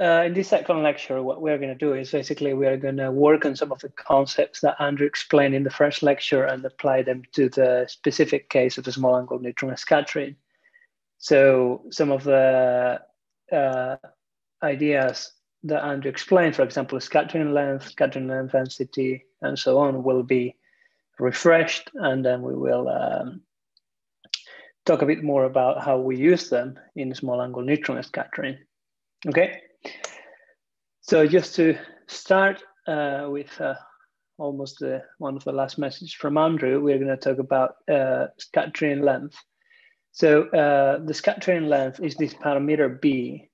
uh, in this second lecture, what we're going to do is basically we are going to work on some of the concepts that Andrew explained in the first lecture and apply them to the specific case of the small angle neutron scattering. So some of the uh, ideas that Andrew explained, for example, scattering length, scattering length density, and so on, will be refreshed, and then we will um, talk a bit more about how we use them in small angle neutron scattering. Okay. So just to start uh, with uh, almost the, one of the last messages from Andrew, we're going to talk about uh, scattering length. So uh, the scattering length is this parameter B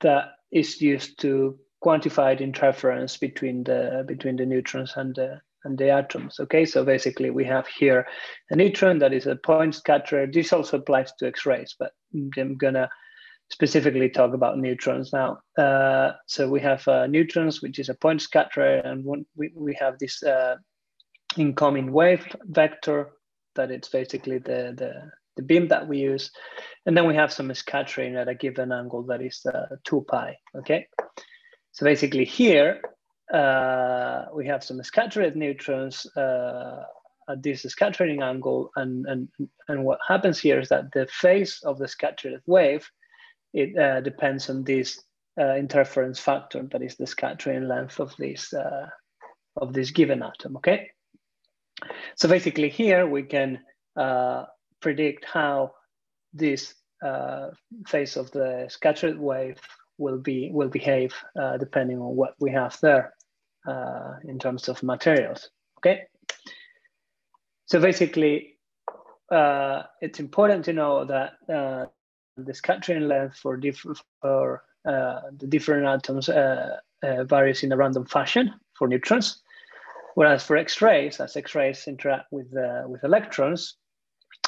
that is used to quantify the interference between the between the neutrons and the and the atoms. Okay, so basically we have here a neutron that is a point scatterer. This also applies to X-rays, but I'm gonna specifically talk about neutrons now. Uh, so we have uh, neutrons, which is a point scatterer, and we, we have this uh, incoming wave vector that it's basically the, the, the, beam that we use. And then we have some scattering at a given angle that is uh, 2 pi, okay? So basically here, uh, we have some scattered neutrons uh, at this scattering angle, and, and, and what happens here is that the phase of the scattered wave it uh, depends on this uh, interference factor that is the scattering length of this uh, of this given atom. Okay, so basically here we can uh, predict how this uh, phase of the scattered wave will be will behave uh, depending on what we have there in terms of materials. Okay, so basically. it's important to know that the scattering length for, different for uh, the different atoms uh, uh, varies in a random fashion for neutrons. Whereas for X-rays, as X-rays interact with, uh, with electrons,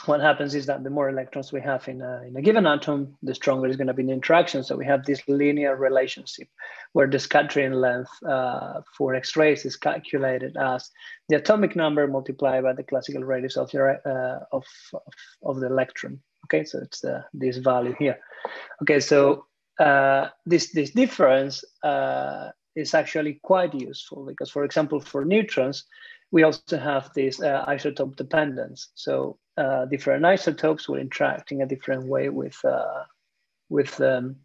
what happens is that the more electrons we have in a, in a given atom, the stronger is going to be the interaction. So we have this linear relationship where the scattering length uh, for X-rays is calculated as the atomic number multiplied by the classical radius of the, uh, of, of, of the electron. Okay, so it's uh, this value here. Okay, so uh, this, this difference uh, is actually quite useful because, for example, for neutrons, we also have this uh, isotope dependence. So uh, different isotopes will interact in a different way with uh, with um,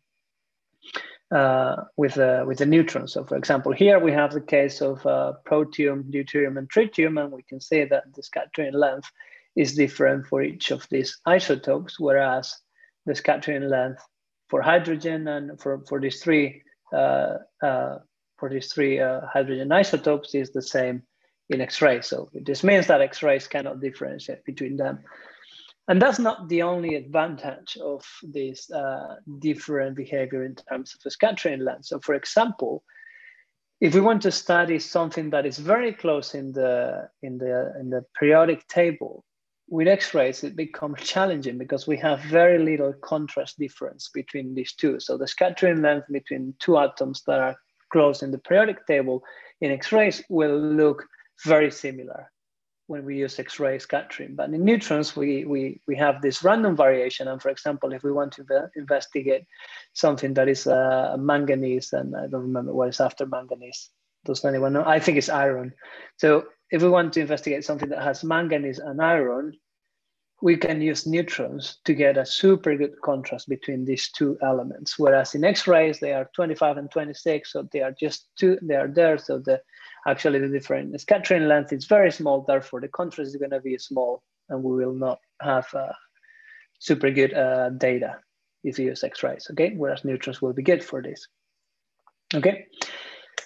with with the neutrons. So, for example, here we have the case of protium, deuterium, and tritium, and we can see that the scattering length is different for each of these isotopes, whereas the scattering length for hydrogen and for, for these three uh, uh, for these three uh, hydrogen isotopes is the same in X-ray. So this means that X-rays cannot differentiate between them. And that's not the only advantage of this uh, different behavior in terms of the scattering length. So for example, if we want to study something that is very close in the, in the, in the periodic table, with X-rays, it becomes challenging because we have very little contrast difference between these two. So the scattering length between two atoms that are close in the periodic table in X-rays will look very similar when we use X-ray scattering. But in neutrons, we, we, we have this random variation. And for example, if we want to investigate something that is uh, manganese, and I don't remember what is after manganese, does anyone know? I think it's iron. So if we want to investigate something that has manganese and iron, we can use neutrons to get a super good contrast between these two elements. Whereas in X-rays, they are 25 and 26, so they are just two, they are there. So the actually the different scattering length is very small, therefore the contrast is gonna be small and we will not have uh, super good uh, data if you use X-rays, okay? Whereas neutrons will be good for this, okay?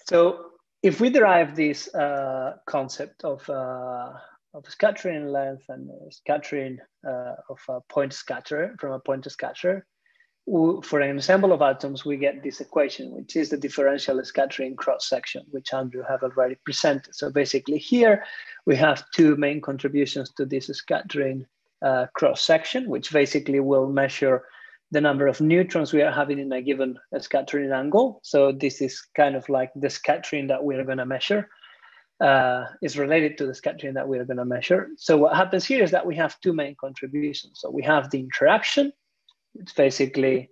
So if we derive this uh, concept of, uh, of scattering length and scattering uh, of a point scatter from a point scatter, for an ensemble of atoms, we get this equation, which is the differential scattering cross section, which Andrew have already presented. So basically here, we have two main contributions to this scattering uh, cross section, which basically will measure the number of neutrons we are having in a given scattering angle. So this is kind of like the scattering that we're going to measure uh, is related to the scattering that we're going to measure. So what happens here is that we have two main contributions. So we have the interaction, which basically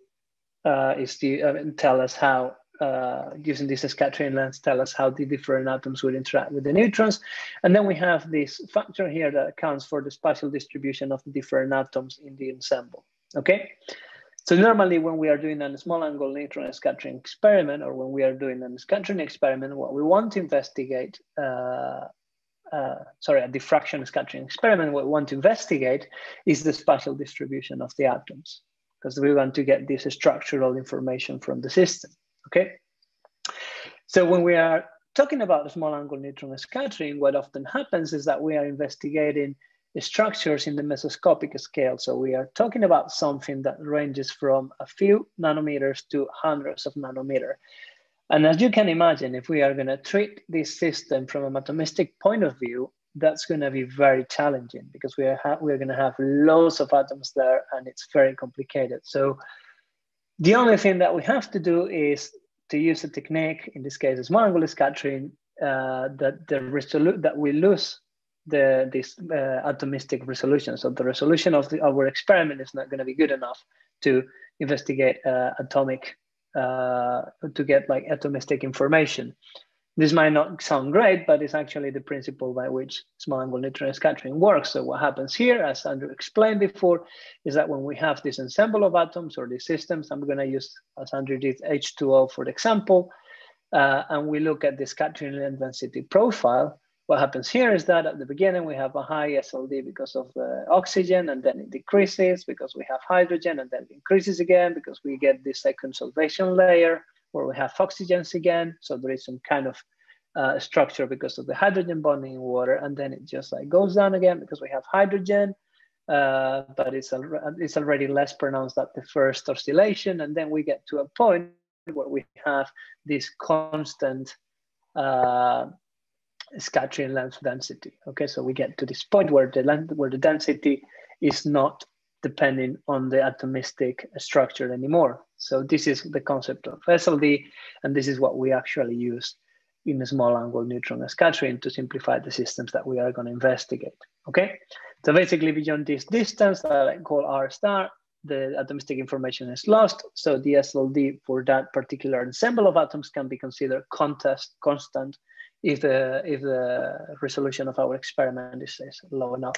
uh, is to uh, tell us how uh, using this scattering length tell us how the different atoms will interact with the neutrons. And then we have this factor here that accounts for the spatial distribution of the different atoms in the ensemble, okay? So normally when we are doing a small angle neutron scattering experiment or when we are doing a scattering experiment, what we want to investigate, uh, uh, sorry, a diffraction scattering experiment, what we want to investigate is the spatial distribution of the atoms because we want to get this structural information from the system okay? So when we are talking about small angle neutron scattering, what often happens is that we are investigating structures in the mesoscopic scale. So we are talking about something that ranges from a few nanometers to hundreds of nanometer. And as you can imagine, if we are going to treat this system from a atomistic point of view, that's going to be very challenging because we are we're going to have lots of atoms there, and it's very complicated. So the only thing that we have to do is to use a technique, in this case, small angle scattering, uh, that the resolute that we lose the this uh, atomistic resolution. So the resolution of the, our experiment is not going to be good enough to investigate uh, atomic uh, to get like atomistic information. This might not sound great, but it's actually the principle by which small angle neutron scattering works. So what happens here, as Andrew explained before, is that when we have this ensemble of atoms or these systems, I'm going to use, as Andrew did, H2O for example, uh, and we look at the scattering density profile, what happens here is that at the beginning we have a high SLD because of the oxygen and then it decreases because we have hydrogen and then it increases again because we get this second solvation layer where we have oxygens again. So there is some kind of uh, structure because of the hydrogen bonding in water, and then it just like goes down again because we have hydrogen, uh, but it's, al it's already less pronounced at the first oscillation, and then we get to a point where we have this constant uh, scattering length density. Okay, so we get to this point where the length, where the density is not depending on the atomistic structure anymore. So this is the concept of SLD, and this is what we actually use in small angle neutron scattering to simplify the systems that we are going to investigate. Okay, so basically beyond this distance that I call R star, the atomistic information is lost. So the SLD for that particular ensemble of atoms can be considered contest constant if the if the resolution of our experiment is, is low enough.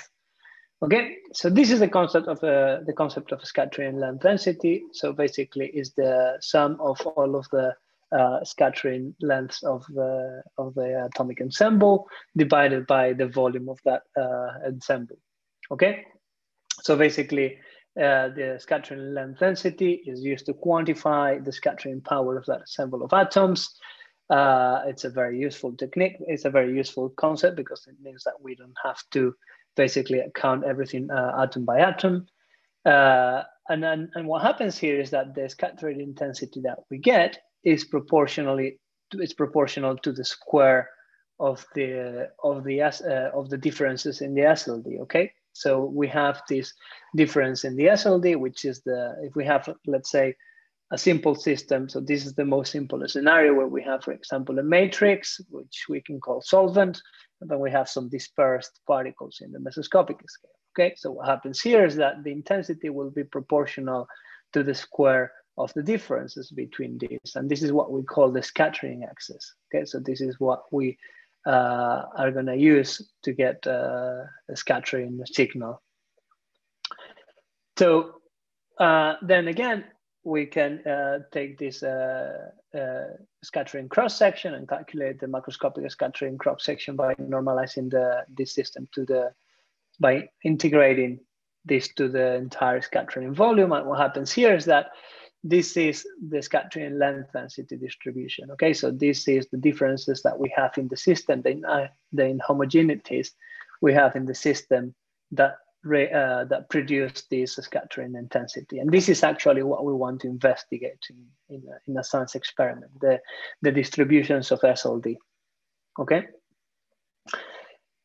Okay, so this is the concept of uh, the concept of scattering length density. So basically, is the sum of all of the uh, scattering lengths of the of the atomic ensemble divided by the volume of that uh, ensemble. Okay, so basically, uh, the scattering length density is used to quantify the scattering power of that ensemble of atoms. Uh, it's a very useful technique. It's a very useful concept because it means that we don't have to basically count everything uh, atom by atom. Uh, and then and what happens here is that the scattering intensity that we get is proportionally it's proportional to the square of the of the uh, of the differences in the SLD. Okay, so we have this difference in the SLD, which is the if we have let's say a simple system. So this is the most simple scenario where we have, for example, a matrix, which we can call solvent, and then we have some dispersed particles in the mesoscopic scale. Okay, so what happens here is that the intensity will be proportional to the square of the differences between these. And this is what we call the scattering axis. Okay, so this is what we uh, are gonna use to get uh, a scattering signal. So uh, then again, we can uh, take this uh, uh, scattering cross section and calculate the macroscopic scattering cross section by normalizing the this system to the by integrating this to the entire scattering volume. And what happens here is that this is the scattering length density distribution. Okay, so this is the differences that we have in the system, the, uh, the inhomogeneities we have in the system that uh, that produce this scattering intensity. And this is actually what we want to investigate in, in, a, in a SANS experiment, the, the distributions of SLD, okay?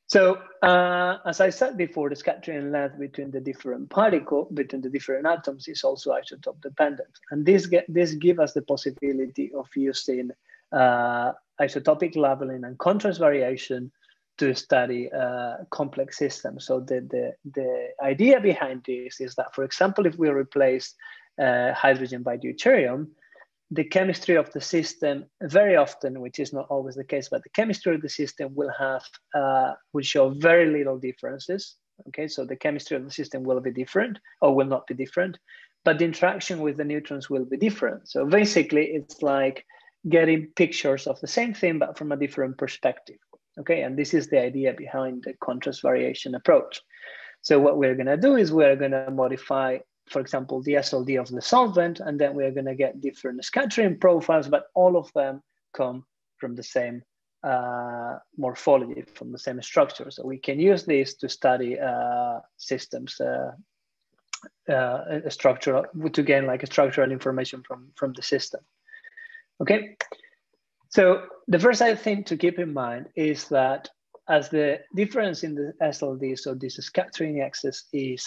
So uh, as I said before, the scattering length between the different particle, between the different atoms is also isotope dependent. And this, get, this gives us the possibility of using uh, isotopic labeling and contrast variation to study uh, complex systems. So the, the, the idea behind this is that, for example, if we replace uh, hydrogen by deuterium, the chemistry of the system very often, which is not always the case, but the chemistry of the system will have uh, will show very little differences. Okay, so the chemistry of the system will be different or will not be different, but the interaction with the neutrons will be different. So basically, it's like getting pictures of the same thing but from a different perspective. Okay, and this is the idea behind the contrast variation approach. So what we're going to do is we're going to modify, for example, the SLD of the solvent, and then we're going to get different scattering profiles, but all of them come from the same uh, morphology, from the same structure. So we can use this to study uh, systems, uh, uh a structure to gain like a structural information from from the system. Okay, so the first thing to keep in mind is that as the difference in the SLD, so this scattering axis is,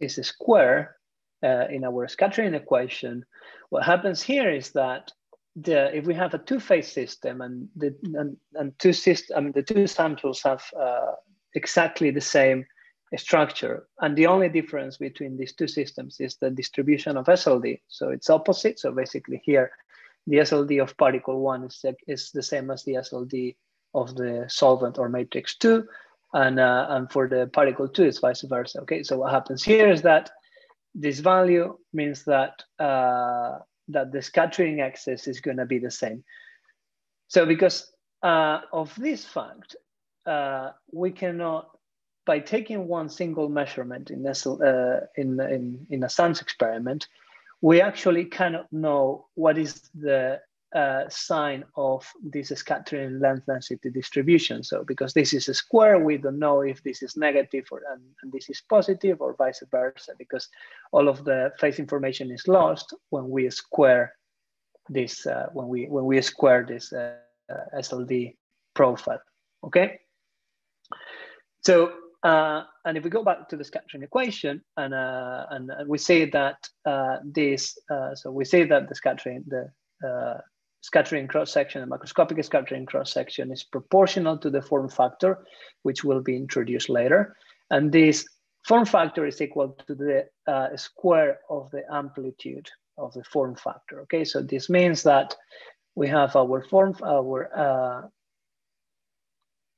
is a square uh, in our scattering equation, what happens here is that the, if we have a two-phase system and the and, and two system, I mean, the two samples have uh, exactly the same structure, and the only difference between these two systems is the distribution of SLD. So it's opposite. So basically here the SLD of particle one is, is the same as the SLD of the solvent or matrix two. And, uh, and for the particle two, it's vice versa. Okay, so what happens here is that this value means that, uh, that the scattering axis is gonna be the same. So because uh, of this fact, uh, we cannot, by taking one single measurement in, SL, uh, in, in, in a SANS experiment, we actually cannot know what is the uh, sign of this scattering length density distribution. So because this is a square, we don't know if this is negative or and, and, this is positive or vice versa, because all of the phase information is lost when we square this uh, when we when we square this uh, SLD profile. Okay. So uh, and if we go back to the scattering equation and, uh, and, and, we say that uh, this, uh, so we say that the scattering, the uh, scattering cross section, the macroscopic scattering cross section is proportional to the form factor, which will be introduced later. And this form factor is equal to the uh, square of the amplitude of the form factor. Okay, so this means that we have our form, our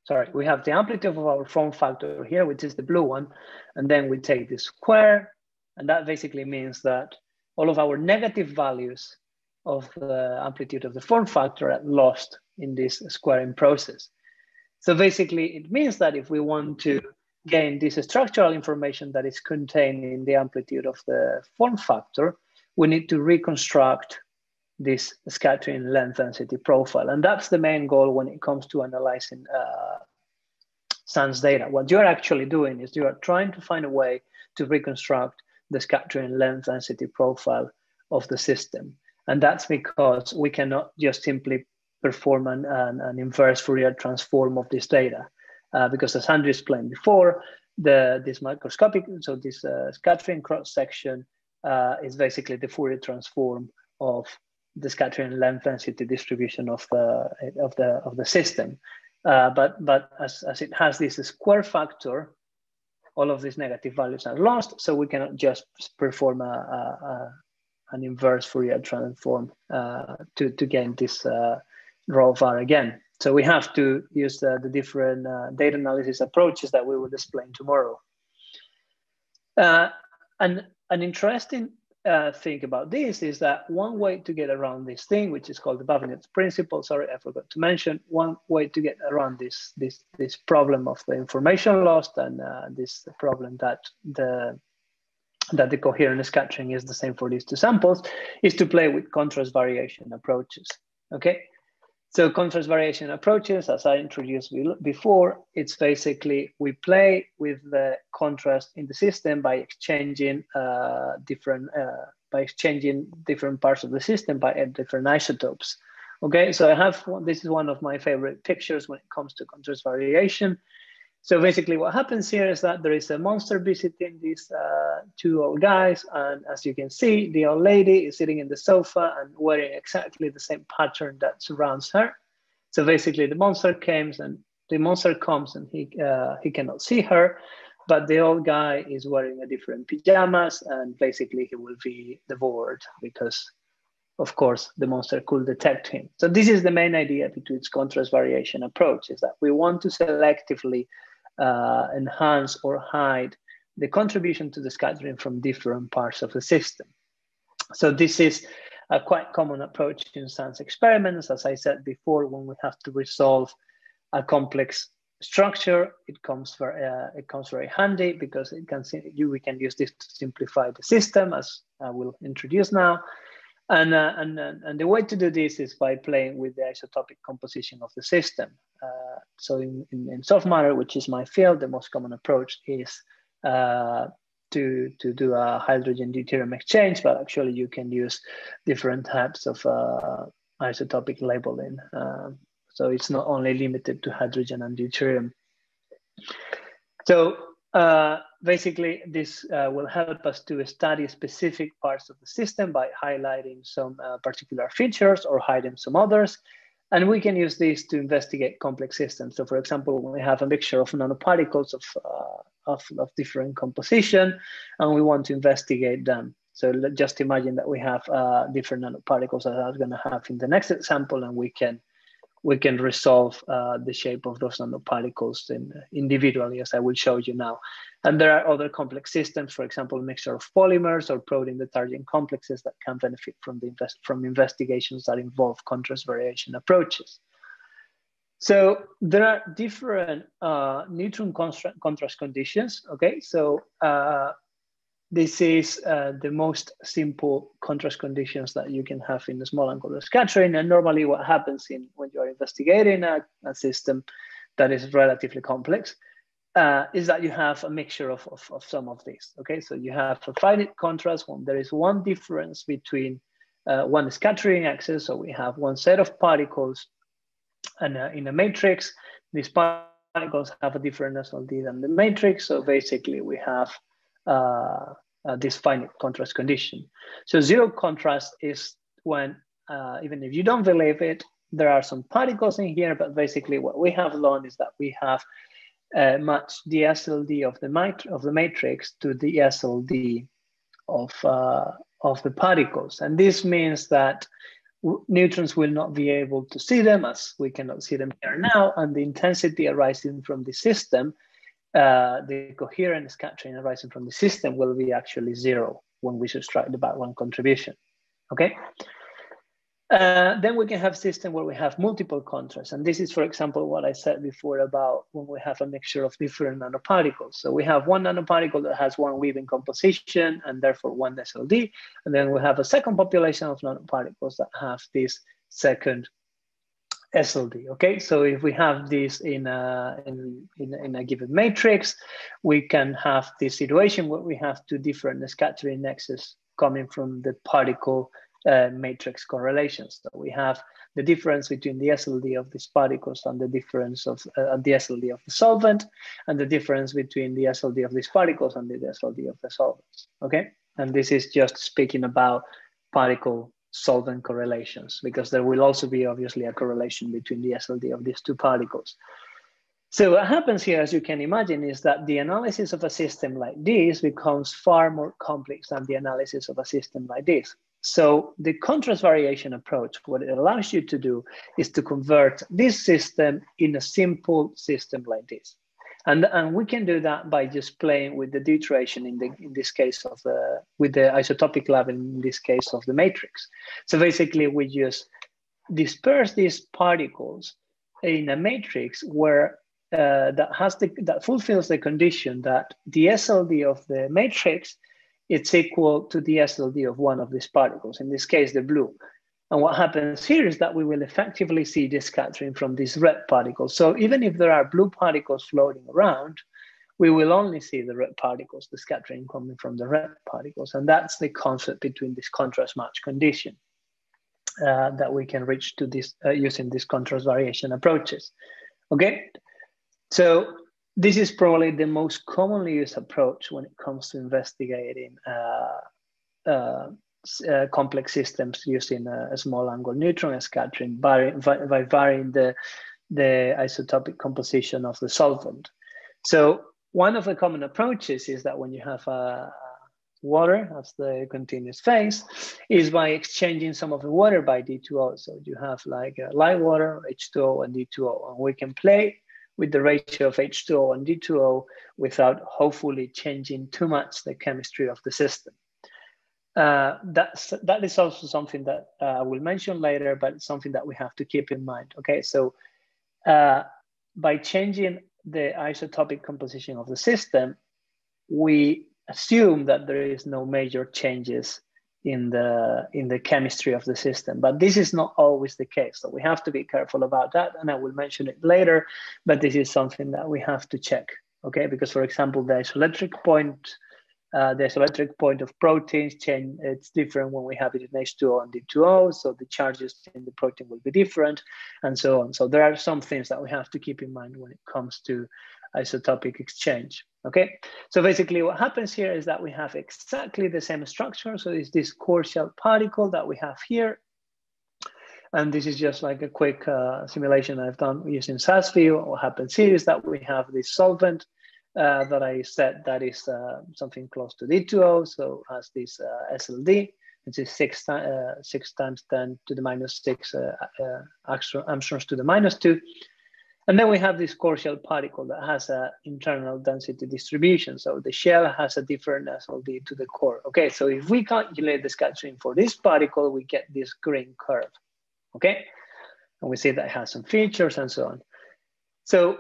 sorry, we have the amplitude of our form factor here, which is the blue one, and then we take the square, and that basically means that all of our negative values of the amplitude of the form factor are lost in this squaring process. So basically, it means that if we want to gain this structural information that is contained in the amplitude of the form factor, we need to reconstruct this scattering length density profile. And that's the main goal when it comes to analyzing uh, SANS data. What you're actually doing is you are trying to find a way to reconstruct the scattering length density profile of the system. And that's because we cannot just simply perform an, an, an inverse Fourier transform of this data. Uh, because as Andrew explained before, the, this microscopic, so this uh, scattering cross section uh, is basically the Fourier transform of the scattering length density distribution of the of the of the system. Uh, but but as, as it has this square factor, all of these negative values are lost, so we cannot just perform a, a, a an inverse Fourier transform uh, to to gain this uh, rho var again. So we have to use the, the different uh, data analysis approaches that we will explain tomorrow. Uh, and an interesting uh, think about this is that one way to get around this thing, which is called the Babinet's principle, sorry, I forgot to mention, one way to get around this, this, this problem of the information lost and uh, this problem that the, that the coherent scattering is the same for these two samples is to play with contrast variation approaches, okay? So contrast variation approaches, as I introduced before, it's basically we play with the contrast in the system by exchanging uh, different uh, by exchanging different parts of the system by different isotopes. Okay, so I have this is one of my favorite pictures when it comes to contrast variation. So basically what happens here is that there is a monster visiting these uh, two old guys. And as you can see, the old lady is sitting in the sofa and wearing exactly the same pattern that surrounds her. So basically the monster comes and the monster comes and he uh, he cannot see her, but the old guy is wearing a different pajamas and basically he will be devoured because of course the monster could detect him so this is the main idea between its contrast variation approach is that we want to selectively uh, enhance or hide the contribution to the scattering from different parts of the system so this is a quite common approach in SANS experiments as i said before when we have to resolve a complex structure. It comes for uh, it comes very handy because it can you we can use this to simplify the system as I will introduce now. And, uh, and, uh, and the way to do this is by playing with the isotopic composition of the system. Uh, so in, in, in, soft matter, which is my field, the most common approach is uh, to, to do a hydrogen deuterium exchange, but actually you can use different types of uh, isotopic labeling. Um, so it's not only limited to hydrogen and deuterium. So uh, basically, this uh, will help us to study specific parts of the system by highlighting some uh, particular features or hiding some others. And we can use this to investigate complex systems. So for example, when we have a mixture of nanoparticles of, uh, of, of different composition, and we want to investigate them. So just imagine that we have uh, different nanoparticles that I'm gonna have in the next example, and we can we can resolve uh, the shape of those nanoparticles in, individually, as I will show you now. And there are other complex systems, for example, a mixture of polymers or protein detergent complexes that can benefit from, the invest from investigations that involve contrast variation approaches. So there are different uh, neutron contrast conditions, okay? So uh, this is uh, the most simple contrast conditions that you can have in the small angular scattering. And normally what happens in when you're investigating a, a system that is relatively complex uh, is that you have a mixture of, of, of, some of these, okay? So you have a finite contrast when there is one difference between uh, one scattering axis. So we have one set of particles and uh, in a matrix, these particles have a different SLD than the matrix. So basically we have uh, uh, this finite contrast condition. So zero contrast is when, uh, even if you don't believe it, there are some particles in here, but basically what we have learned is that we have uh, matched the SLD of the, mat of the matrix to the SLD of, uh, of the particles. And this means that neutrons will not be able to see them as we cannot see them here now, and the intensity arising from the system uh, the coherent scattering arising from the system will be actually zero when we subtract the background contribution, okay? Uh, then we can have system where we have multiple contrasts. And this is, for example, what I said before about when we have a mixture of different nanoparticles. So we have one nanoparticle that has one weaving composition and therefore one SLD. And then we have a second population of nanoparticles that have this second SLD. Okay, so if we have this in a, in, in, in, a given matrix, we can have this situation where we have two different scattering nexus coming from the particle uh, matrix correlations. So we have the difference between the SLD of these particles and the difference of uh, the SLD of the solvent, and the difference between the SLD of these particles and the SLD of the solvents. Okay, and this is just speaking about particle solvent correlations because there will also be obviously a correlation between the SLD of these two particles. So what happens here, as you can imagine, is that the analysis of a system like this becomes far more complex than the analysis of a system like this. So the contrast variation approach, what it allows you to do is to convert this system in a simple system like this. And, and we can do that by just playing with the deuteration in, the, in this case of the, with the isotopic level in this case of the matrix. So basically we just disperse these particles in a matrix where uh, that has the, that fulfills the condition that the SLD of the matrix it's equal to the SLD of one of these particles, in this case, the blue. And what happens here is that we will effectively see the scattering from these red particles. So even if there are blue particles floating around, we will only see the red particles, the scattering coming from the red particles. And that's the concept between this contrast match condition uh, that we can reach to this uh, using these contrast variation approaches. Okay, so this is probably the most commonly used approach when it comes to investigating uh, uh uh, complex systems using a, a, small angle neutron scattering by, by, by varying the, the isotopic composition of the solvent. So one of the common approaches is that when you have a water as the continuous phase is by exchanging some of the water by D2O. So you have like light water, H2O and D2O, and we can play with the ratio of H2O and D2O without hopefully changing too much the chemistry of the system. Uh, that's, that is also something that uh, I will mention later, but it's something that we have to keep in mind. Okay, so uh, by changing the isotopic composition of the system, we assume that there is no major changes in the in the chemistry of the system but this is not always the case so we have to be careful about that and i will mention it later but this is something that we have to check okay because for example the isoelectric point uh, the isoelectric point of proteins change it's different when we have it in h2o and d2o so the charges in the protein will be different and so on so there are some things that we have to keep in mind when it comes to isotopic exchange. Okay, so basically what happens here is that we have exactly the same structure. So it's this core shell particle that we have here. And this is just like a quick uh, simulation I've done using SasView. What happens here is that we have this solvent uh, that I said that is uh, something close to D2O. So has this uh, SLD, which is six, uh, six times 10 to the minus six uh, angstroms to the minus two. And then we have this core shell particle that has an internal density distribution. So the shell has a different SLD to the core. Okay, so if we calculate the scattering for this particle, we get this green curve. Okay, and we see that it has some features and so on. So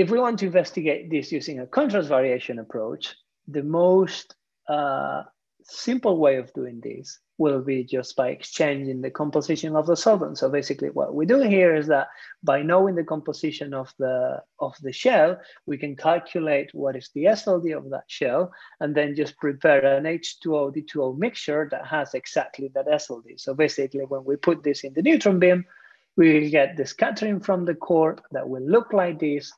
if we want to investigate this using a contrast variation approach, the most uh, simple way of doing this will be just by exchanging the composition of the solvent. So basically what we do here is that by knowing the composition of the, of the shell, we can calculate what is the SLD of that shell and then just prepare an H2O D2O mixture that has exactly that SLD. So basically when we put this in the neutron beam, we will get the scattering from the core that will look like this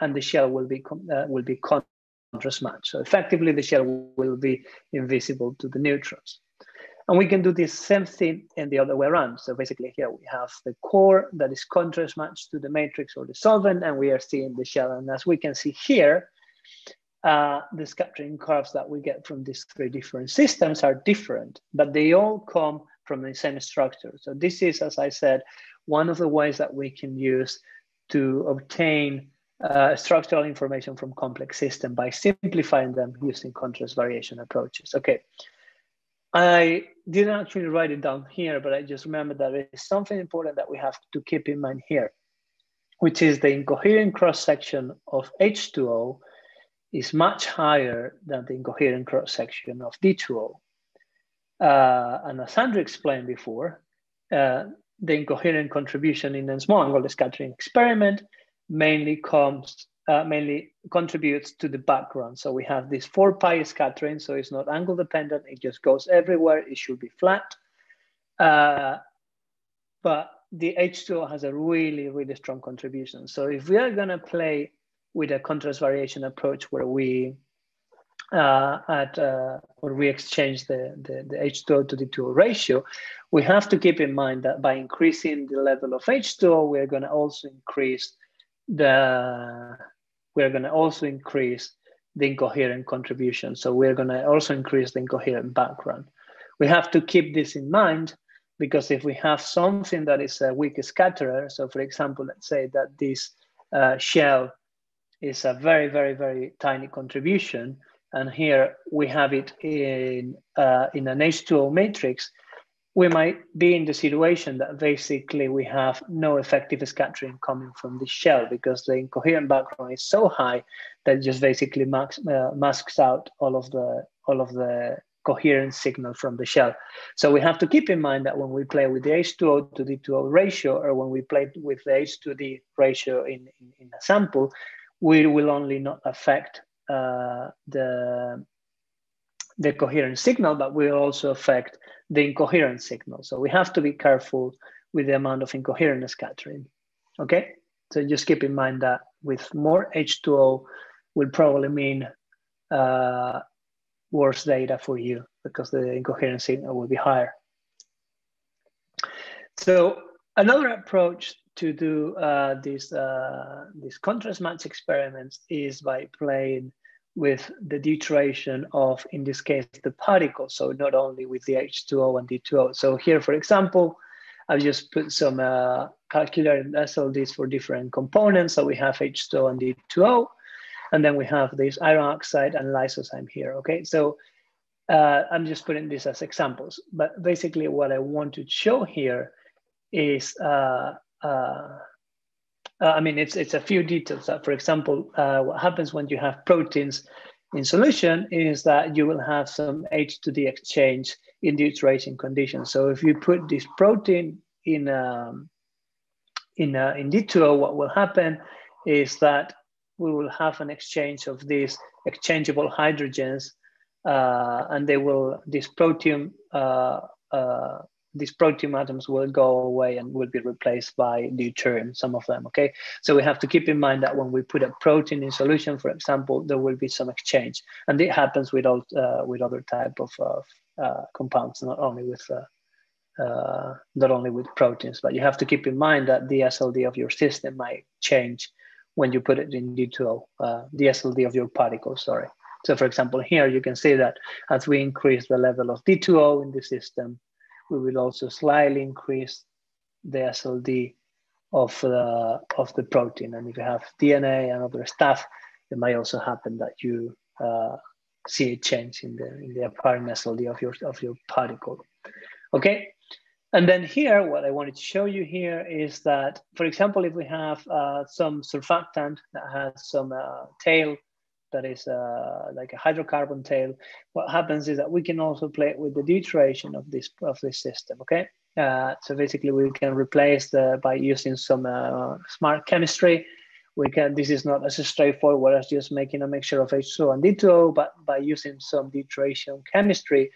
and the shell will be, uh, will be contrast matched. So effectively the shell will be invisible to the neutrons. And we can do the same thing in the other way around. So basically here we have the core that is contrast matched to the matrix or the solvent, and we are seeing the shell. And as we can see here, uh, the scattering curves that we get from these three different systems are different, but they all come from the same structure. So this is, as I said, one of the ways that we can use to obtain uh, structural information from complex system by simplifying them using contrast variation approaches. Okay, I didn't actually write it down here, but I just remember that it's something important that we have to keep in mind here, which is the incoherent cross section of H2O is much higher than the incoherent cross section of D2O. Uh, and as Andrew explained before, uh, the incoherent contribution in a small angle scattering experiment mainly comes uh, mainly contributes to the background. So we have this four pi scattering, so it's not angle dependent, it just goes everywhere, it should be flat. Uh, but the H2O has a really, really strong contribution. So if we are gonna play with a contrast variation approach where we uh, at uh, where we exchange the, the, the H2O to D2O ratio, we have to keep in mind that by increasing the level of H2O, we're going to also increase the we're going to also increase the incoherent contribution. So we're going to also increase the incoherent background. We have to keep this in mind because if we have something that is a weak scatterer, so for example, let's say that this uh, shell is a very, very, very tiny contribution, and here we have it in, uh, in an H2O matrix, we might be in the situation that basically we have no effective scattering coming from the shell because the incoherent background is so high that just basically masks, uh, masks out all of the all of the coherent signal from the shell. So we have to keep in mind that when we play with the H2O to D2O ratio, or when we play with the H2D ratio in, in, in, a sample, we will only not affect uh, the, the coherent signal, but will also affect the incoherent signal. So we have to be careful with the amount of incoherent scattering. Okay, so just keep in mind that with more H2O will probably mean uh, worse data for you because the incoherent signal will be higher. So another approach to do uh, these, uh, these contrast match experiments is by playing with the deuteration of, in this case, the particles. So not only with the H2O and D2O. So here, for example, I've just put some uh, calculated SLDs for different components. So we have H2O and D2O, and then we have this iron oxide and lysozyme here, okay? So uh, I'm just putting this as examples, but basically what I want to show here is, uh, uh, uh I mean, it's, it's a few details. that, for example, uh, what happens when you have proteins in solution is that you will have some H to D exchange in deuteration conditions. So if you put this protein in um, in uh, in D2O, what will happen is that we will have an exchange of these exchangeable hydrogens, uh, and they will this protein uh, uh these protein atoms will go away and will be replaced by deuterium, some of them, okay? So we have to keep in mind that when we put a protein in solution, for example, there will be some exchange. And it happens with, all, uh, with other type of uh, compounds, not only with uh, uh, not only with proteins, but you have to keep in mind that the SLD of your system might change when you put it in D2O, uh, the SLD of your particles, sorry. So for example, here you can see that as we increase the level of D2O in the system, we will also slightly increase the SLD of the of the protein. And if you have DNA and other stuff, it might also happen that you uh, see a change in the in the apparent SLD of your of your particle. Okay. And then here, what I wanted to show you here is that, for example, if we have uh, some surfactant that has some uh, tail that is uh, like a hydrocarbon tail, what happens is that we can also play with the deuteration of this of this system. Okay, uh, so basically we can replace the by using some uh, smart chemistry. We can. This is not as straightforward as just making a mixture of H2O and D2O, but by using some deuteration chemistry,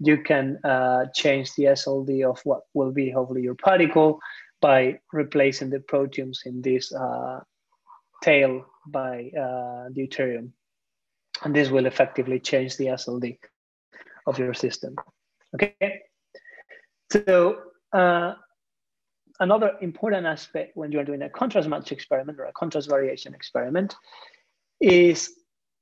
you can uh, change the SLD of what will be hopefully your particle by replacing the protons in this uh, tail by uh, deuterium and this will effectively change the SLD of your system. Okay, so uh, another important aspect when you're doing a contrast match experiment or a contrast variation experiment is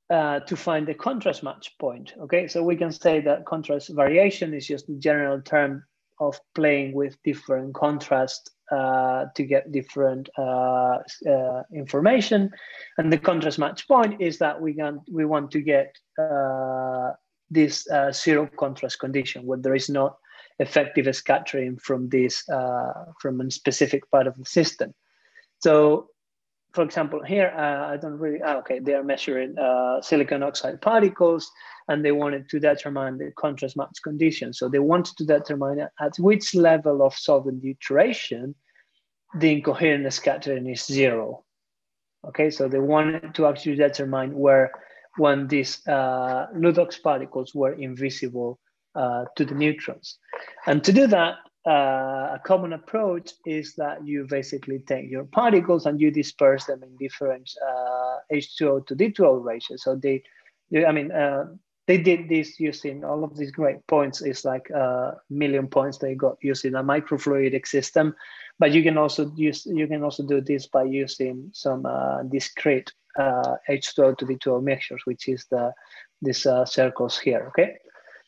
uh, to find the contrast match point. Okay, so we can say that contrast variation is just a general term of playing with different contrast uh, to get different uh, uh, information. And the contrast match point is that we, can, we want to get uh, this uh, zero contrast condition where there is not effective scattering from this uh, from a specific part of the system. So for example, here, uh, I don't really, ah, okay, they are measuring uh, silicon oxide particles and they wanted to determine the contrast match condition. So they wanted to determine at which level of solvent deuteration the incoherent scattering is zero. Okay, so they wanted to actually determine where when these uh, Ludox particles were invisible uh, to the neutrons. And to do that, uh, a common approach is that you basically take your particles and you disperse them in different uh, H2O to D2O ratios. So they, they I mean, uh, they did this using all of these great points. It's like a million points they got using a microfluidic system, but you can also use you can also do this by using some uh, discrete H2O uh, to D2O mixtures, which is the these uh, circles here. Okay.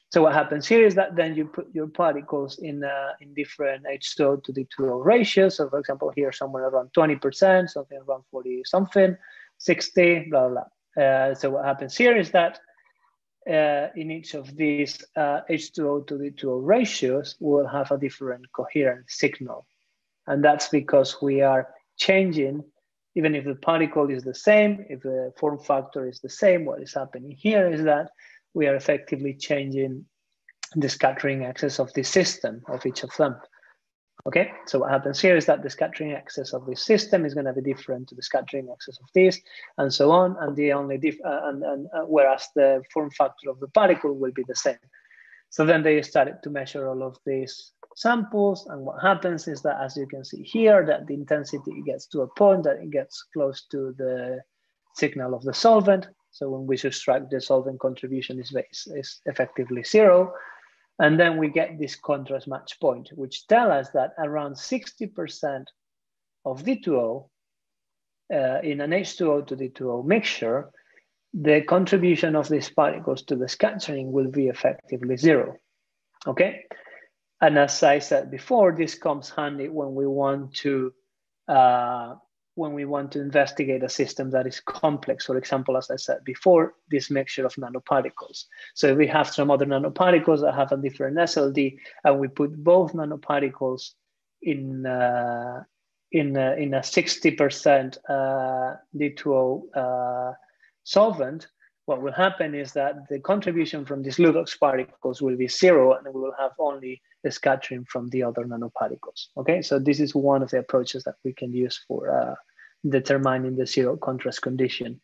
So what happens here is that then you put your particles in uh, in different H2O to D2O ratios. So for example, here somewhere around 20%, something around 40 something, 60, blah, blah. Uh, so what happens here is that uh, in each of these uh, H2O to D2O ratios, we'll have a different coherent signal. And that's because we are changing, even if the particle is the same, if the form factor is the same, what is happening here is that we are effectively changing the scattering axis of the system of each of them. Okay, so what happens here is that the scattering axis of this system is going to be different to the scattering axis of this, and so on. And the only diff- uh, and, and uh, whereas the form factor of the particle will be the same. So then they started to measure all of these samples, and what happens is that, as you can see here, that the intensity gets to a point that it gets close to the signal of the solvent, so when we subtract the solvent contribution is, is effectively zero. And then we get this contrast match point, which tell us that around 60% of D2O uh, in an H2O to D2O mixture, the contribution of these particles to the scattering will be effectively zero. Okay, and as I said before, this comes handy when we want to uh, when we want to investigate a system that is complex. For example, as I said before, this mixture of nanoparticles. So if we have some other nanoparticles that have a different SLD, and we put both nanoparticles in uh, in a, in a 60% uh, D2O uh, solvent, what will happen is that the contribution from these Ludox particles will be zero and we will have only the scattering from the other nanoparticles. Okay, so this is one of the approaches that we can use for uh, determining the zero contrast condition.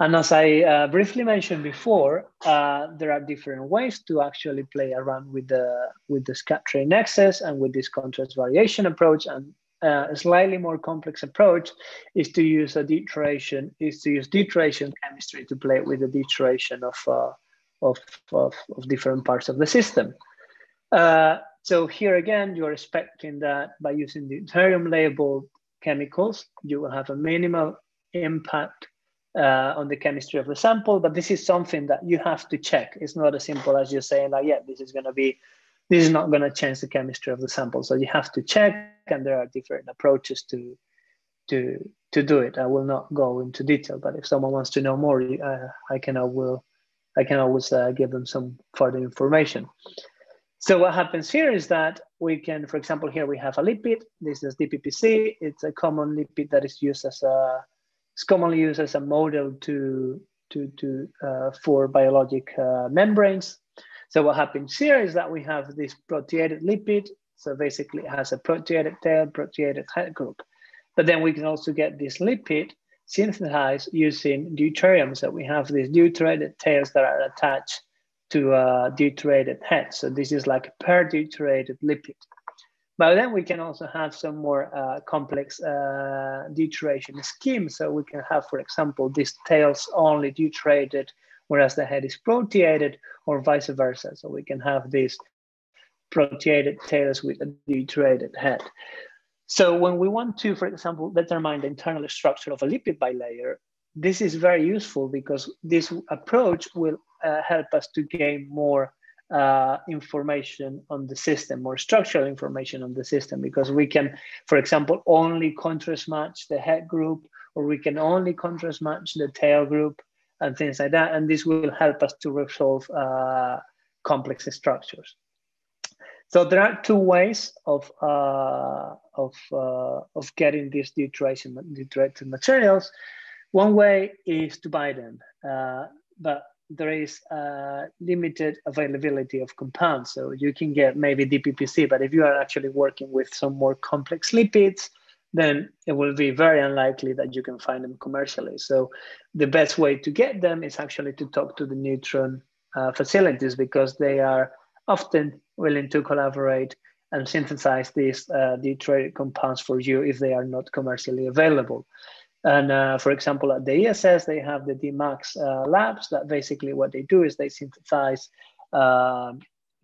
And as I uh, briefly mentioned before, uh, there are different ways to actually play around with the with the scattering excess and with this contrast variation approach. And uh, a slightly more complex approach is to use a deuteration is to use deuteration chemistry to play with the deuteration of uh, of, of, of different parts of the system. Uh, so here again, you're expecting that by using the deuterium labeled chemicals, you will have a minimal impact uh, on the chemistry of the sample, but this is something that you have to check. It's not as simple as you're saying like, yeah, this is going to be, this is not going to change the chemistry of the sample. So you have to check, and there are different approaches to to to do it. I will not go into detail, but if someone wants to know more, uh, I can I will I can always uh, give them some further information. So what happens here is that we can, for example, here we have a lipid. This is DPPC. It's a common lipid that is used as a, it's commonly used as a model to, to, to uh, for biologic uh, membranes. So what happens here is that we have this proteated lipid. So basically it has a proteated tail, proteated head group. But then we can also get this lipid synthesized using deuterium. So we have these deuterated tails that are attached to a deuterated head. So this is like a per deuterated lipid. But then we can also have some more uh, complex uh, deuteration schemes. So we can have, for example, these tails only deuterated, whereas the head is proteated, or vice versa. So we can have these proteated tails with a deuterated head. So when we want to, for example, determine the internal structure of a lipid bilayer, this is very useful because this approach will uh, help us to gain more uh, information on the system, more structural information on the system, because we can, for example, only contrast match the head group, or we can only contrast match the tail group, and things like that. And this will help us to resolve uh, complex structures. So there are two ways of uh, of uh, of getting these deuterated materials. One way is to buy them, uh, but there is a limited availability of compounds. So you can get maybe DPPC, but if you are actually working with some more complex lipids, then it will be very unlikely that you can find them commercially. So the best way to get them is actually to talk to the neutron uh, facilities because they are often willing to collaborate and synthesize these uh, compounds for you if they are not commercially available. And uh, for example, at the ESS, they have the DEMAX uh, labs that basically what they do is they synthesize uh,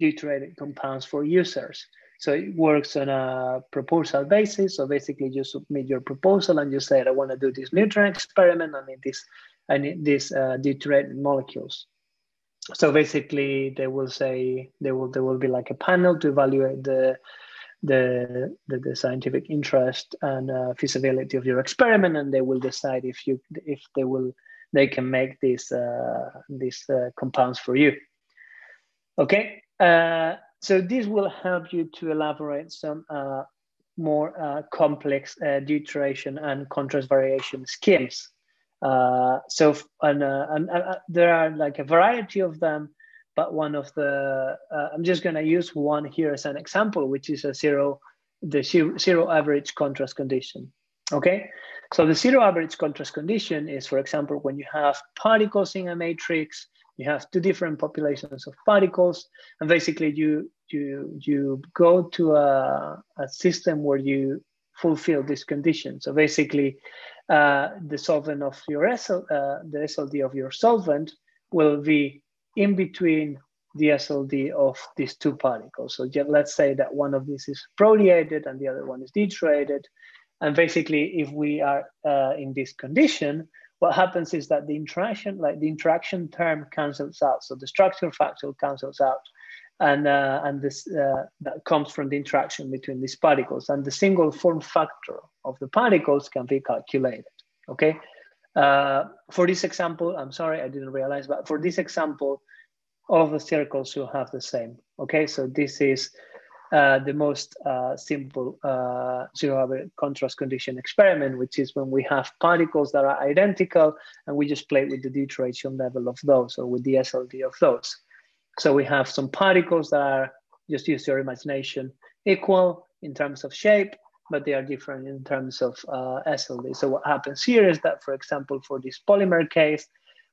deuterated compounds for users. So it works on a proposal basis. So basically you submit your proposal and you say, I want to do this neutron experiment. I need this, I need these uh, deuterated molecules. So basically they will say, there will, there will be like a panel to evaluate the the, the, the scientific interest and uh, feasibility of your experiment, and they will decide if you if they will they can make these uh, these uh, compounds for you. Okay, uh, so this will help you to elaborate some uh, more uh, complex deuteration and contrast variation schemes. so and, and there are like a variety of them but one of the uh, i'm just going to use one here as an example which is a zero the zero, average contrast condition okay? So the zero average contrast condition is for example when you have particles in a matrix you have two different populations of particles and basically you you you go to a, a system where you fulfill this condition. So basically uh, the solvent of your SL, uh, the SLD of your solvent will be in between the SLD of these two particles. So let's say that one of these is proteated and the other one is deuterated. And basically, if we are uh, in this condition, what happens is that the interaction, like the interaction term cancels out. So the structure factor cancels out. And, uh, and this uh, that comes from the interaction between these particles. And the single form factor of the particles can be calculated, okay? Uh, for this example, I'm sorry, I didn't realize, but for this example, all the circles will have the same. Okay, so this is uh, the most uh, simple uh, zero contrast condition experiment, which is when we have particles that are identical and we just play with the deuteration level of those or with the SLD of those. So we have some particles that are, just use your imagination, equal in terms of shape, but they are different in terms of uh, SLD. So what happens here is that, for example, for this polymer case,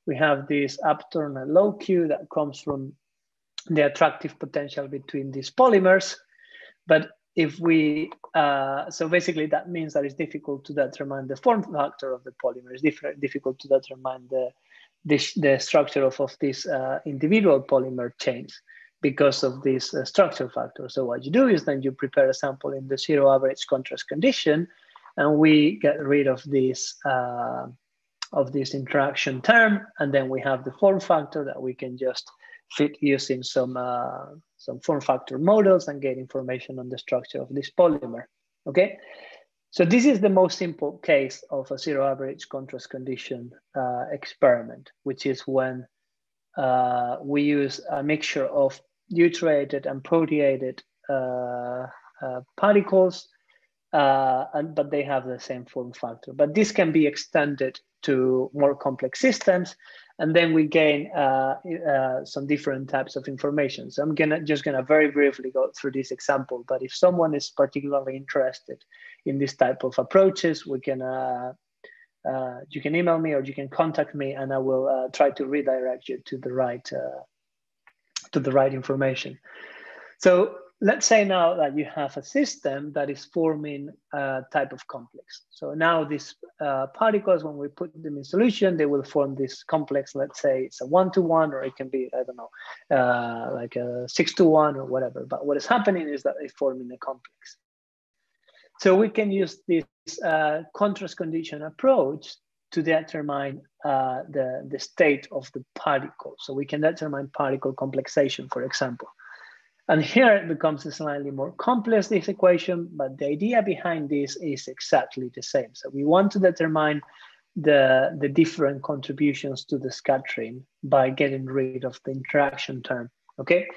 we have this upturn and low Q that comes from the attractive potential between these polymers. But if we, uh, so basically that means that it's difficult to determine the form factor of the polymer. It's difficult to determine the, the, the structure of, of these uh, individual polymer chains because of this uh, structure factor. So what you do is then you prepare a sample in the zero average contrast condition, and we get rid of this uh, of this interaction term, and then we have the form factor that we can just fit using some uh, some form factor models and get information on the structure of this polymer. Okay, so this is the most simple case of a zero average contrast condition uh, experiment, which is when uh, we use a mixture of deuterated and proteated uh, uh, particles, uh, and, but they have the same form factor. But this can be extended to more complex systems, and then we gain uh, uh, some different types of information. So I'm gonna just gonna very briefly go through this example, but if someone is particularly interested in this type of approaches, we can uh, you can email me or you can contact me, and I will try to redirect you to the right to the right information. So let's say now that you have a system that is forming a type of complex. So now these uh, particles, when we put them in solution, they will form this complex. Let's say it's a one-to-one, -one, or it can be, I don't know, uh, like a six-to-one or whatever. But what is happening is that they form in a complex. So we can use this uh, contrast condition approach to determine uh, the, the state of the particle. So we can determine particle complexation, for example. And here it becomes a slightly more complex, this equation, but the idea behind this is exactly the same. So we want to determine the, the different contributions to the scattering by getting rid of the interaction term, okay?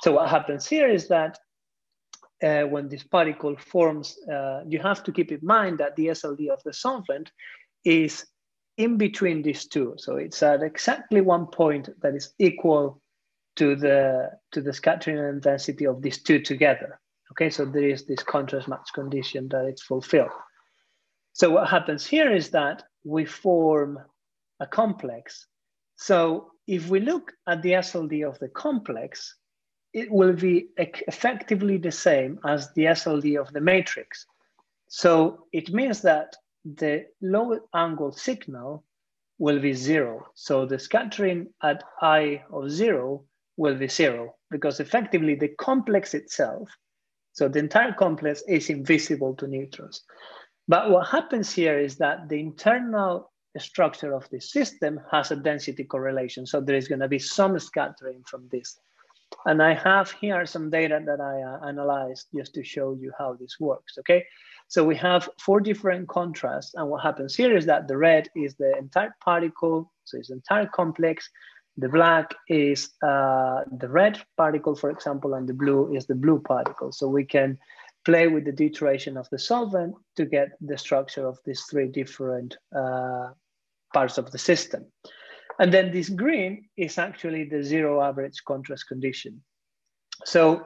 So what happens here is that uh, when this particle forms, uh, you have to keep in mind that the SLD of the solvent is in between these two. So it's at exactly one point that is equal to the to the scattering intensity of these two together. Okay, so there is this contrast match condition that it's fulfilled. So what happens here is that we form a complex. So if we look at the SLD of the complex, it will be effectively the same as the SLD of the matrix. So it means that the low angle signal will be zero. So the scattering at I of zero will be zero because effectively the complex itself, so the entire complex is invisible to neutrons. But what happens here is that the internal structure of the system has a density correlation. So there is gonna be some scattering from this. And I have here some data that I uh, analyzed just to show you how this works, okay? So we have four different contrasts. And what happens here is that the red is the entire particle, so it's the entire complex. The black is uh, the red particle, for example, and the blue is the blue particle. So we can play with the deuteration of the solvent to get the structure of these three different uh, parts of the system. And then this green is actually the zero average contrast condition. So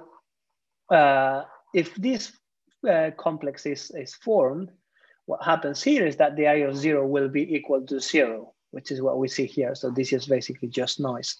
uh, if this uh, complex is, is formed, what happens here is that the I of zero will be equal to zero, which is what we see here. So this is basically just noise.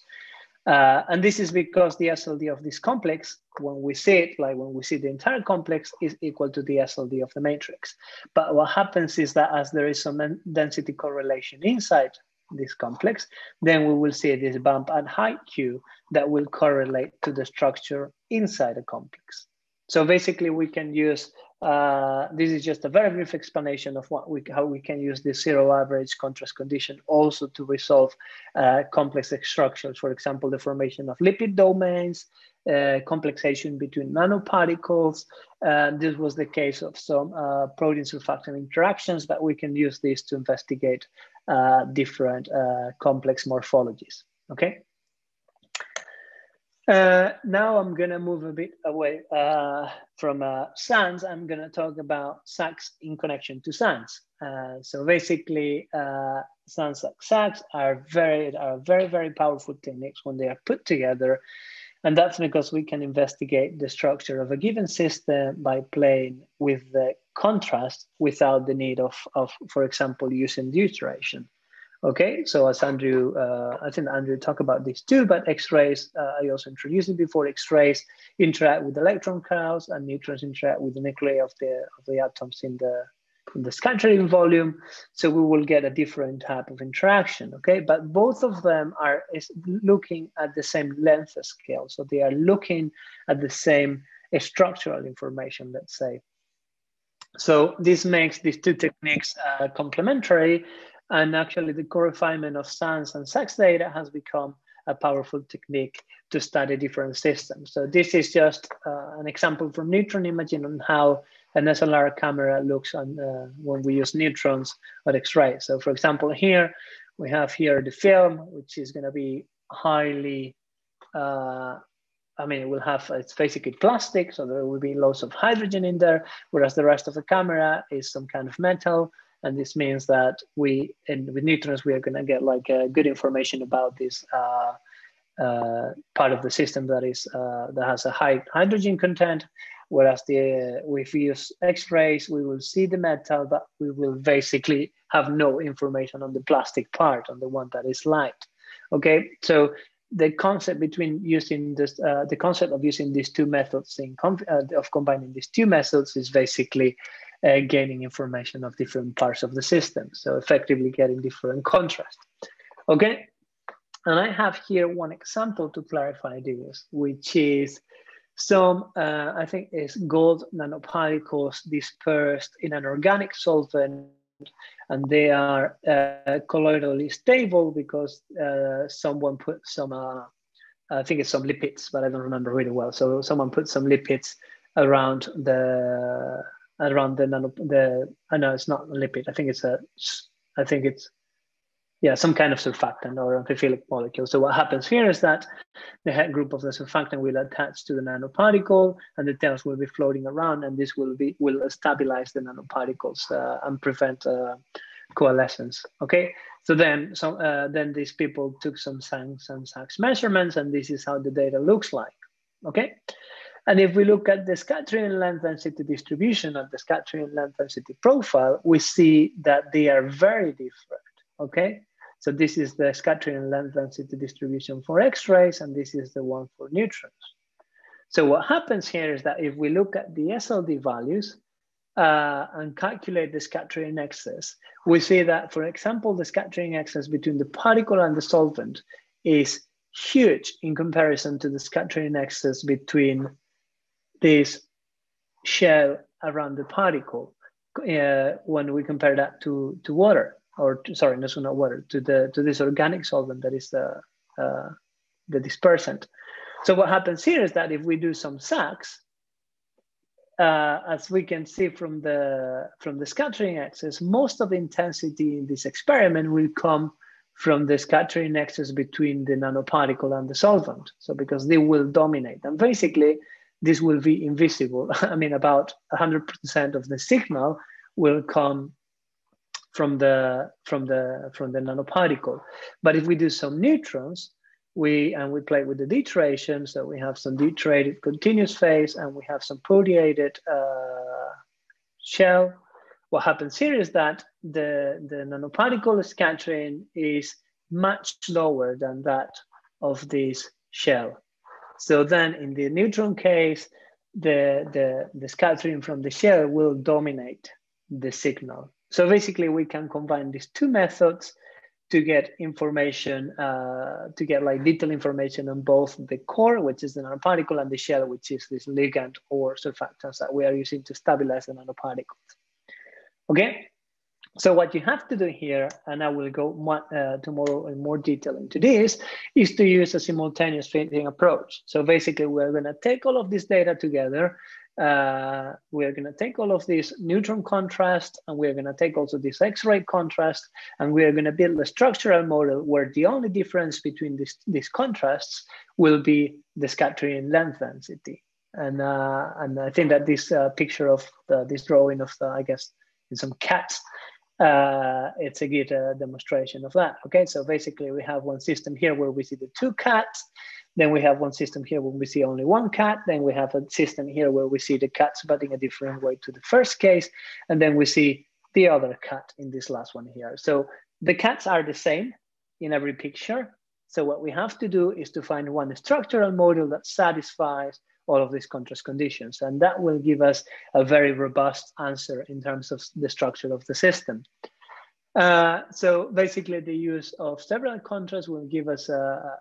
Uh, and this is because the SLD of this complex, when we see it, like when we see the entire complex, is equal to the SLD of the matrix. But what happens is that as there is some density correlation inside this complex, then we will see this bump at height q that will correlate to the structure inside a complex. So basically we can use, uh, this is just a very brief explanation of what we, how we can use the zero average contrast condition also to resolve uh, complex structures. For example, the formation of lipid domains, uh, complexation between nanoparticles. Uh, this was the case of some uh, protein surfactant interactions, but we can use this to investigate uh, different complex morphologies, okay? Uh, now I'm gonna move a bit away uh, from uh, SANS. I'm gonna talk about SAXS in connection to SANS. Uh, so basically, uh, SANS like SAXS are very, are very, very powerful techniques when they are put together. And that's because we can investigate the structure of a given system by playing with the contrast without the need of, of for example, using deuteration. Okay, so as Andrew, uh, I think Andrew talked about this too, but X-rays, uh, I also introduced it before, X-rays interact with electron clouds and neutrons interact with the nuclei of the, of the atoms in the, in the scattering volume. So we will get a different type of interaction, okay? But both of them are looking at the same length scale. So they are looking at the same structural information, let's say. So this makes these two techniques uh, complementary and actually, the co-refinement of SANS and SAXS data has become a powerful technique to study different systems. So this is just uh, an example from neutron imaging on how an SLR camera looks on uh, when we use neutrons or X-ray. So for example, here we have here the film, which is going to be highly, uh, I mean, it will have, it's basically plastic, so there will be lots of hydrogen in there, whereas the rest of the camera is some kind of metal and this means that we and with neutrons we are going to get like uh, good information about this uh, uh, part of the system that is uh, that has a high hydrogen content. Whereas the if we use x-rays we will see the metal but we will basically have no information on the plastic part on the one that is light. Okay? So the concept between using this uh, the concept of using these two methods in uh, of combining these two methods is basically uh, gaining information of different parts of the system. So effectively getting different contrast. Okay, and I have here one example to clarify this, which is some, uh, I think is gold nanoparticles dispersed in an organic solvent and they are uh, colloidally stable because uh, someone put some, uh, I think it's some lipids, but I don't remember really well. So someone put some lipids around the around the nano the I know it's not lipid. I think it's a I think it's yeah some kind of surfactant or amphiphilic molecule. So what happens here is that the head group of the surfactant will attach to the nanoparticle, and the tails will be floating around, and this will be will stabilize the nanoparticles uh, and prevent uh, coalescence. Okay. So then, so uh, then these people took some SANS and SAXS measurements, and this is how the data looks like. Okay. And if we look at the scattering length density distribution and the scattering length density profile, we see that they are very different, okay? So this is the scattering length density distribution for X-rays, and this is the one for neutrons. So what happens here is that if we look at the SLD values uh, and calculate the scattering excess, we see that, for example, the scattering excess between the particle and the solvent is huge in comparison to the scattering excess between this shell around the particle uh, when we compare that to, to water or to, sorry, no, not water, to the to this organic solvent that is the uh, the dispersant. So what happens here is that if we do some SAXS, uh, as we can see from the from the scattering excess, most of the intensity in this experiment will come from the scattering excess between the nanoparticle and the solvent. So because they will dominate. And basically, this will be invisible. I mean, about 100% of the signal will come from the from the from the nanoparticle. But if we do some neutrons, we and we play with the deuteration, so we have some deuterated continuous phase and we have some proteated uh, shell. What happens here is that the, the nanoparticle scattering is much lower than that of this shell. So then in the neutron case, the, the, the scattering from the shell will dominate the signal. So basically we can combine these two methods to get information, uh, to get like detailed information on both the core, which is the nanoparticle, and the shell, which is this ligand or surfactants that we are using to stabilize the nanoparticles. Okay, so what you have to do here, and I will go uh, tomorrow in more detail into this, is to use a simultaneous fitting approach. So basically, we're going to take all of this data together uh, we're going to take all of this neutron contrast and we're going to take also this X-ray contrast and we're going to build a structural model where the only difference between this, these contrasts will be the scattering length density. And, uh, and I think that this uh, picture of the, this drawing of the, I guess, in some cats, uh, it's a good uh, demonstration of that. Okay, so basically we have one system here where we see the two cats then we have one system here where we see only one cat. Then we have a system here where we see the cats, but in a different way to the first case. And then we see the other cat in this last one here. So the cats are the same in every picture. So what we have to do is to find one structural model that satisfies all of these contrast conditions. And that will give us a very robust answer in terms of the structure of the system. Uh, so basically the use of several contrasts will give us a,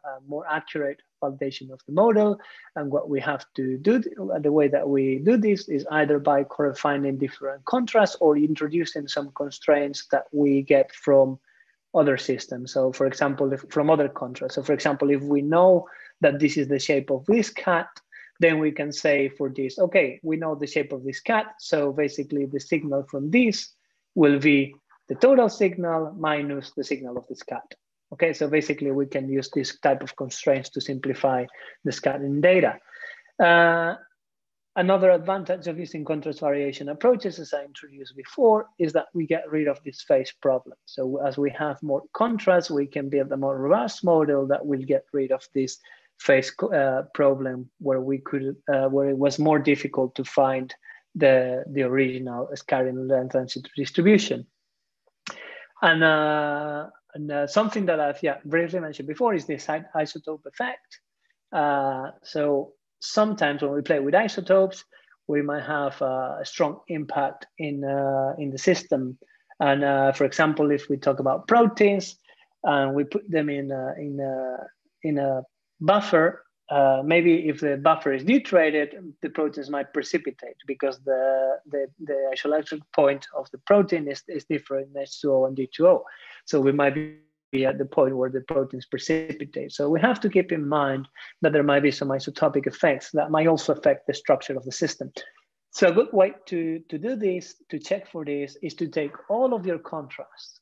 a, more accurate validation of the model. And what we have to do, the way that we do this is either by co-refining different contrasts or introducing some constraints that we get from other systems. So for example, if, from other contrasts. So for example, if we know that this is the shape of this cat, then we can say for this, okay, we know the shape of this cat. So basically the signal from this will be the total signal minus the signal of this cat. Okay, so basically we can use this type of constraints to simplify the scattering data. Uh, another advantage of using contrast variation approaches, as I introduced before, is that we get rid of this phase problem. So as we have more contrast, we can build a more robust model that will get rid of this phase uh, problem where we could, uh, where it was more difficult to find the, the original scattering length density distribution. And, uh, and uh, something that I've yeah, briefly mentioned before is this isotope effect. Uh, so sometimes when we play with isotopes, we might have a strong impact in, in the system. And for example, if we talk about proteins and we put them in, in, in a buffer, uh, maybe if the buffer is deuterated, the proteins might precipitate because the, the, the isoelectric point of the protein is, is different in H2O and D2O. So we might be at the point where the proteins precipitate. So we have to keep in mind that there might be some isotopic effects that might also affect the structure of the system. So a good way to, to do this, to check for this, is to take all of your contrasts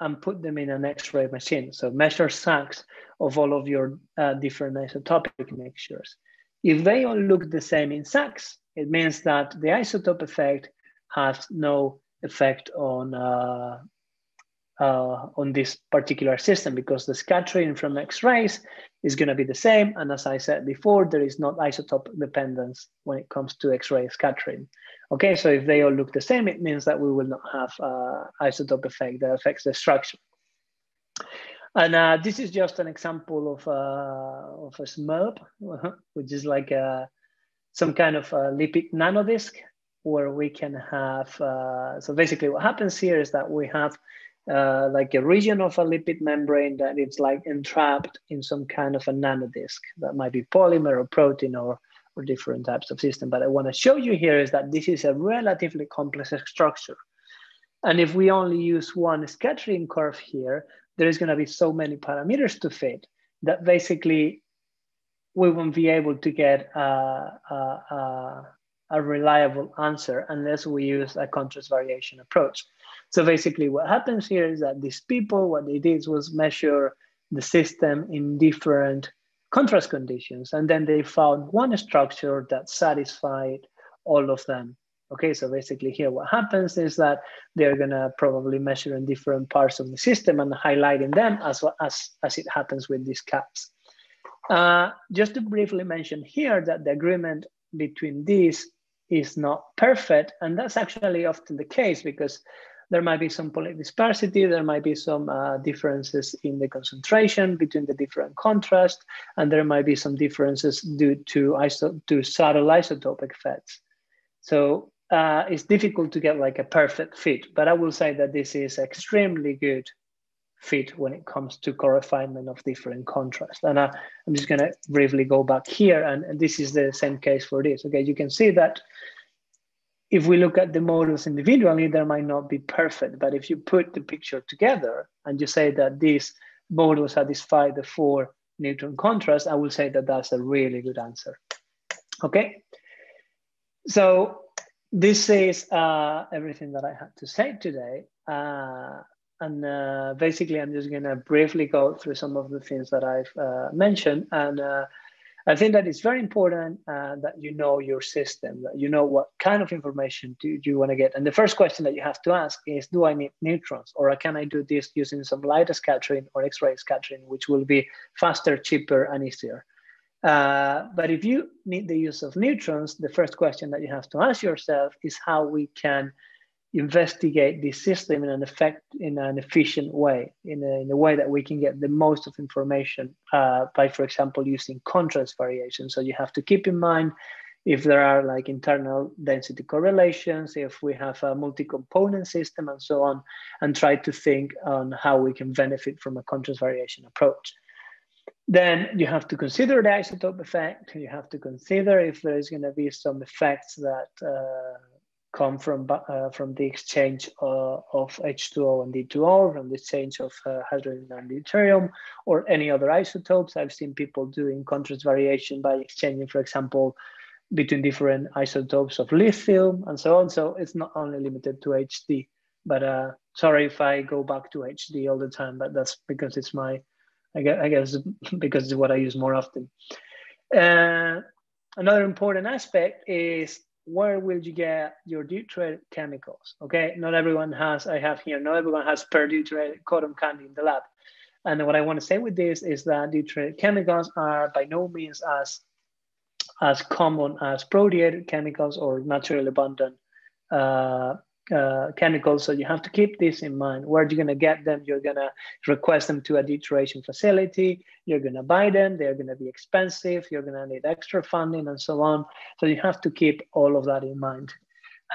and put them in an X-ray machine. So measure SAXS of all of your uh, different isotopic mixtures. If they all look the same in SAXS, it means that the isotope effect has no effect on uh, uh, on this particular system because the scattering from X-rays is going to be the same. And as I said before, there is not isotope dependence when it comes to X-ray scattering. Okay, so if they all look the same, it means that we will not have uh, isotope effect that affects the structure. And uh, this is just an example of, uh, of a SMURP, which is like a, uh, some kind of a lipid nanodisk where we can have, uh, so basically what happens here is that we have uh, like a region of a lipid membrane that it's like entrapped in some kind of a nanodisk that might be polymer or protein or, or different types of system. But I want to show you here is that this is a relatively complex structure. And if we only use one scattering curve here, there is going to be so many parameters to fit that basically we won't be able to get a, a, a, a reliable answer unless we use a contrast variation approach. So basically what happens here is that these people, what they did was measure the system in different contrast conditions. And then they found one structure that satisfied all of them. Okay, so basically here what happens is that they're gonna probably measure in different parts of the system and highlighting them as, well as, as it happens with these caps. Uh, just to briefly mention here that the agreement between these is not perfect. And that's actually often the case because there might be some polydispersity, there might be some uh, differences in the concentration between the different contrast, and there might be some differences due to, iso to subtle isotopic effects. So uh, it's difficult to get like a perfect fit, but I will say that this is extremely good fit when it comes to co-refinement of different contrast. And uh, I'm just gonna briefly go back here, and, and, this is the same case for this. Okay, you can see that if we look at the models individually, they might not be perfect, but if you put the picture together and you say that these models satisfy the four neutron contrast, I will say that that's a really good answer. Okay, so this is uh, everything that I had to say today. Uh, and uh, basically, I'm just going to briefly go through some of the things that I've uh, mentioned. And uh, I think that it's very important uh, that you know your system, that you know what kind of information do you want to get. And the first question that you have to ask is, do I need neutrons? Or can I do this using some light scattering or X-ray scattering, which will be faster, cheaper, and easier? Uh, but if you need the use of neutrons, the first question that you have to ask yourself is how we can investigate this system in an effect in an efficient way, in a, in a way that we can get the most of information uh, by, for example, using contrast variation. So you have to keep in mind if there are like internal density correlations, if we have a multi-component system and so on, and try to think on how we can benefit from a contrast variation approach. Then you have to consider the isotope effect. You have to consider if there is going to be some effects that uh, come from uh, from the exchange uh, of H2O and D2O, from the exchange of uh, hydrogen and deuterium, or any other isotopes. I've seen people doing contrast variation by exchanging, for example, between different isotopes of lithium and so on. So it's not only limited to HD. But uh, sorry if I go back to HD all the time, but that's because it's my, I guess, I guess because it's what I use more often. Uh, another important aspect is where will you get your deuterated chemicals? Okay, not everyone has, I have here, not everyone has per deuterated cotton candy in the lab. And what I want to say with this is that deuterated chemicals are by no means as, as common as proteated chemicals or naturally abundant uh, uh, chemicals. So you have to keep this in mind. Where are you going to get them? You're going to request them to a deuteration facility. You're going to buy them. They're going to be expensive. You're going to need extra funding and so on. So you have to keep all of that in mind.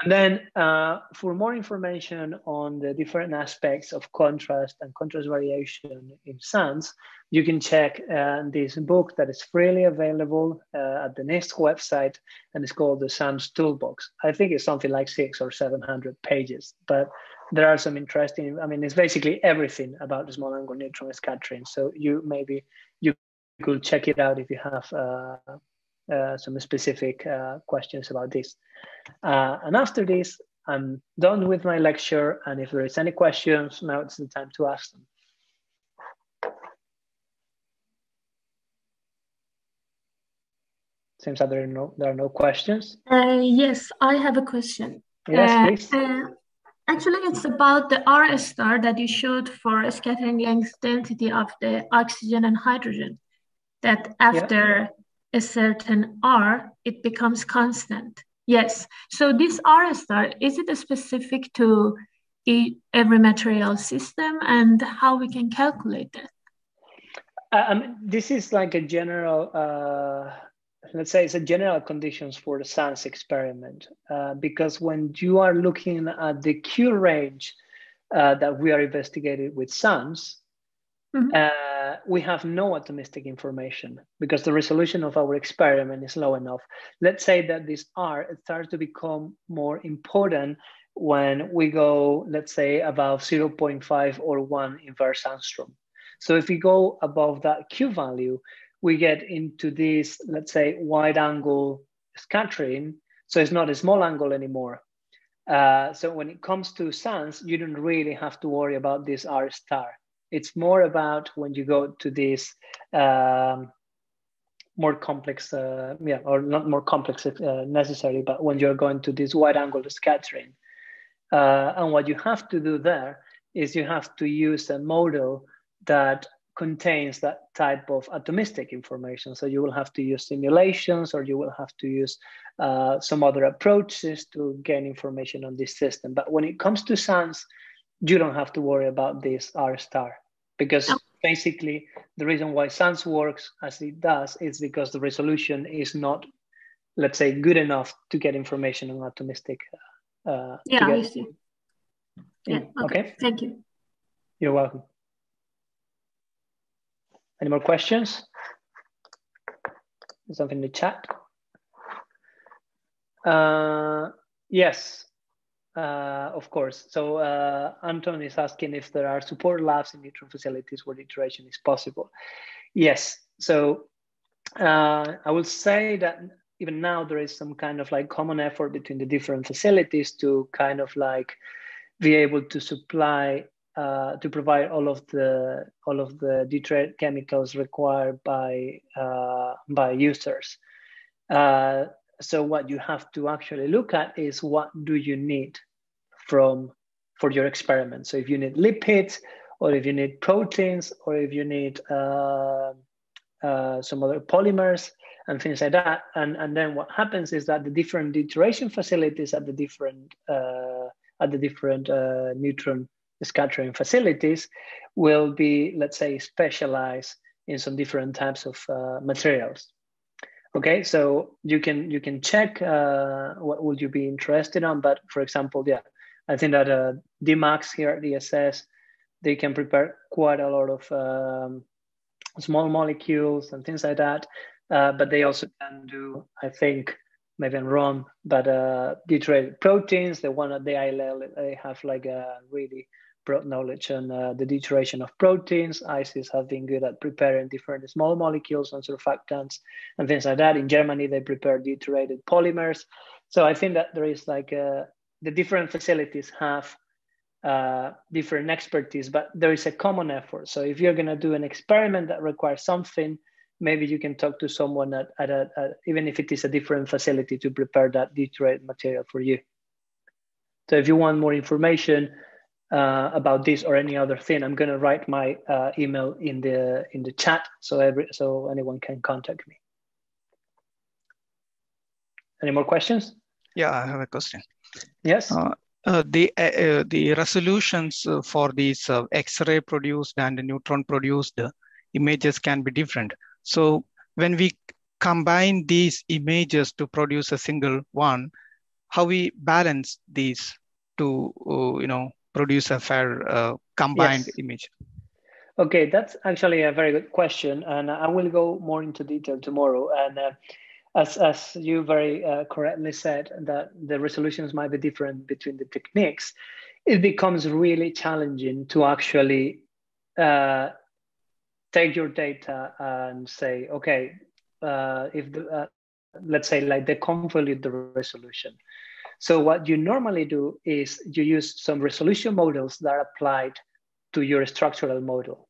And then uh, for more information on the different aspects of contrast and contrast variation in SANS, you can check uh, this book that is freely available uh, at the NIST website and it's called the SANS Toolbox. I think it's something like six or 700 pages, but there are some interesting, I mean, it's basically everything about the small angle neutron scattering. So you maybe, you could check it out if you have uh, some specific uh, questions about this. Uh, and after this, I'm done with my lecture. And if there is any questions, now it's the time to ask them. Seems that there are no, there are no questions. Uh, yes, I have a question. Yes, uh, please. actually, it's about the R star that you showed for scattering length density of the oxygen and hydrogen. That after yeah a certain R, it becomes constant. Yes. So this R star, is it specific to every material system and how we can calculate that? Uh, um, this is like a general, uh, let's say it's a general conditions for the SANS experiment. Uh, because when you are looking at the Q range uh, that we are investigating with SANS, Mm-hmm. Uh, we have no atomistic information because the resolution of our experiment is low enough. Let's say that this R starts to become more important when we go, let's say, above 0.5 or 1 inverse angstrom. So if we go above that Q value, we get into this, let's say, wide angle scattering. So it's not a small angle anymore. Uh, so when it comes to SANS, you don't really have to worry about this R star it's more about when you go to this um, more complex, uh, yeah, or not more complex uh, necessary, but when you're going to this wide angle scattering. Uh, and what you have to do there is you have to use a model that contains that type of atomistic information. So you will have to use simulations or you will have to use uh, some other approaches to gain information on this system. But when it comes to SANS, you don't have to worry about this R star because oh. basically the reason why SANS works as it does is because the resolution is not, let's say, good enough to get information on atomistic. Uh, yeah, I see. Yeah, okay. okay. Thank you. You're welcome. Any more questions? Something in the chat? Uh, yes, uh, of course. So uh, Anton is asking if there are support labs in neutron facilities where deuteration is possible. Yes. So uh, I will say that even now there is some kind of like common effort between the different facilities to kind of like be able to supply uh, to provide all of the all of the deuterated chemicals required by uh, by users. Uh, so what you have to actually look at is what do you need from for your experiment. So if you need lipids, or if you need proteins, or if you need uh, uh, some other polymers and things like that. And, and then what happens is that the different deuteration facilities at the different uh, at the different uh, neutron scattering facilities will be, let's say, specialized in some different types of uh, materials. Okay, so you can you can check uh, what would you be interested on, but for example, yeah, I think that uh, DEMAX here at ESS, they can prepare quite a lot of um, small molecules and things like that. Uh, but they also can do, I think, maybe I'm wrong, but uh, deuterated proteins. The one at the ILL, they have like a really knowledge on uh, the deuteration of proteins. ISIS have been good at preparing different small molecules and surfactants and things like that. In Germany, they prepare deuterated polymers. So I think that there is like a, uh, the different facilities have uh, different expertise, but there is a common effort. So if you're going to do an experiment that requires something, maybe you can talk to someone at, at, a, at, even if it is a different facility to prepare that deuterated material for you. So if you want more information uh, about this or any other thing, I'm going to write my uh, email in the in the chat so every so anyone can contact me. Any more questions? Yeah, I have a question. Yes. Uh, uh, the uh, uh, the resolutions uh, for these uh, X-ray produced and neutron produced images can be different. So when we combine these images to produce a single one, how we balance these to you know produce a fair combined yes. image? Okay, that's actually a very good question, and I will go more into detail tomorrow. And as, as you very uh, correctly said, that the resolutions might be different between the techniques, it becomes really challenging to actually uh, take your data and say, okay, uh, if the, uh, let's say like they convolute the resolution. So what you normally do is you use some resolution models that are applied to your structural model.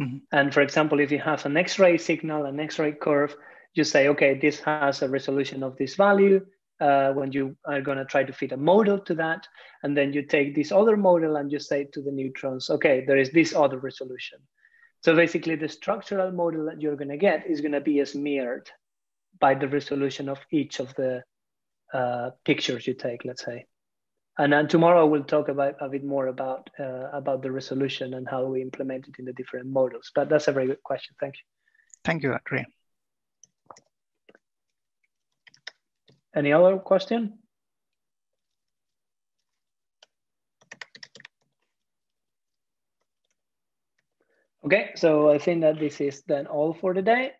Mm-hmm. And for example, if you have an X-ray signal, an X-ray curve, you say, okay, this has a resolution of this value. Uh, when you are going to try to fit a model to that, and then you take this other model and you say to the neutrons, okay, there is this other resolution. So basically, the structural model that you're going to get is going to be smeared by the resolution of each of the uh, pictures you take, let's say. And then tomorrow we'll talk about a bit more about uh, about the resolution and how we implement it in the different models. But that's a very good question. Thank you. Thank you, Adrian. Any other question? Okay, so I think that this is then all for the day.